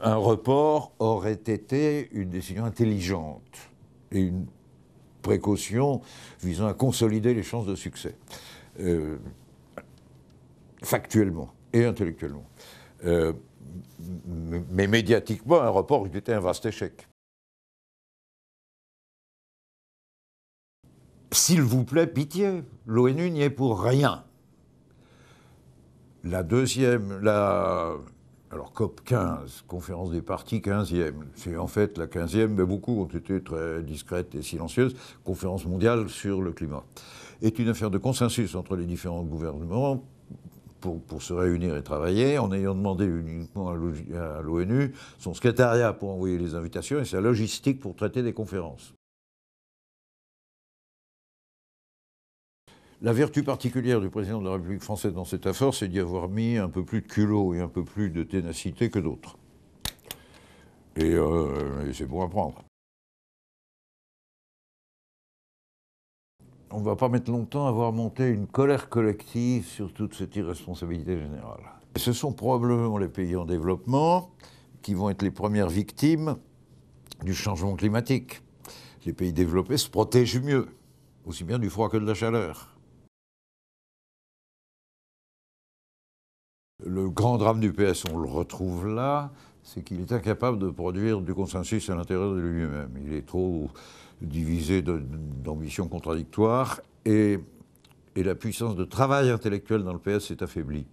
Un report aurait été une décision intelligente et une précaution visant à consolider les chances de succès, euh, factuellement et intellectuellement. Euh, mais médiatiquement, un report eût été un vaste échec. S'il vous plaît, pitié, l'ONU n'y est pour rien. La deuxième, la, alors COP 15, conférence des partis 15e, c'est en fait la 15e, mais beaucoup ont été très discrètes et silencieuses, conférence mondiale sur le climat, est une affaire de consensus entre les différents gouvernements pour, pour se réunir et travailler, en ayant demandé uniquement à l'ONU son secrétariat pour envoyer les invitations et sa logistique pour traiter des conférences. La vertu particulière du président de la République française dans cette affaire, c'est d'y avoir mis un peu plus de culot et un peu plus de ténacité que d'autres. Et, euh, c'est bon à prendre. On ne va pas mettre longtemps à voir monter une colère collective sur toute cette irresponsabilité générale. Ce sont probablement les pays en développement qui vont être les premières victimes du changement climatique. Les pays développés se protègent mieux, aussi bien du froid que de la chaleur. Le grand drame du PS, on le retrouve là, c'est qu'il est incapable de produire du consensus à l'intérieur de lui-même. Il est trop divisé d'ambitions contradictoires et, la puissance de travail intellectuel dans le PS s'est affaiblie.